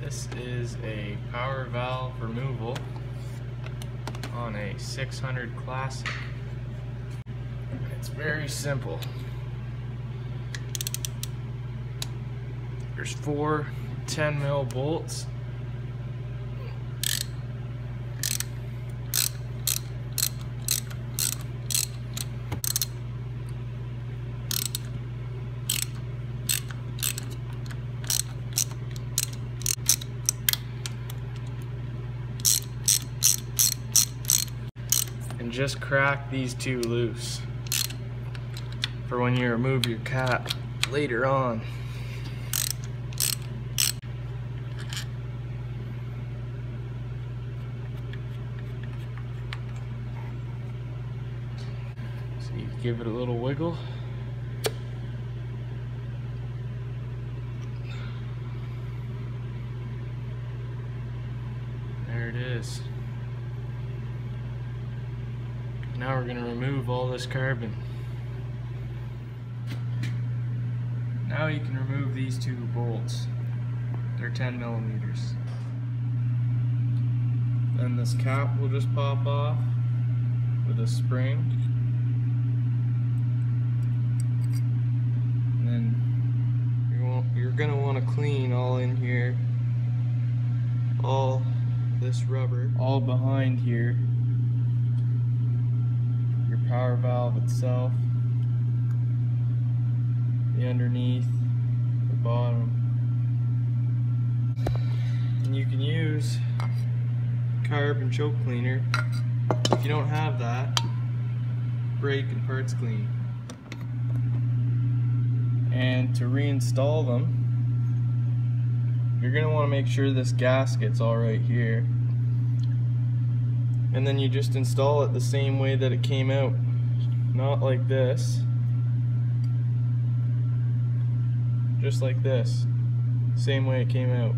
This is a power valve removal on a 600 Classic. It's very simple. There's four 10 mil bolts. And just crack these two loose for when you remove your cap later on. So you give it a little wiggle. There it is. Now we're going to remove all this carbon. Now you can remove these two bolts. They're 10 millimeters. Then this cap will just pop off with a spring. And then you're, wa- you're gonna want to clean all in here, all this rubber, all behind here, power valve itself, the underneath, the bottom. And you can use carb and choke cleaner. If you don't have that, brake and parts clean. And to reinstall them, you're gonna wanna make sure this gasket's all right here. And then you just install it the same way that it came out. Not like this. Just like this. Same way it came out.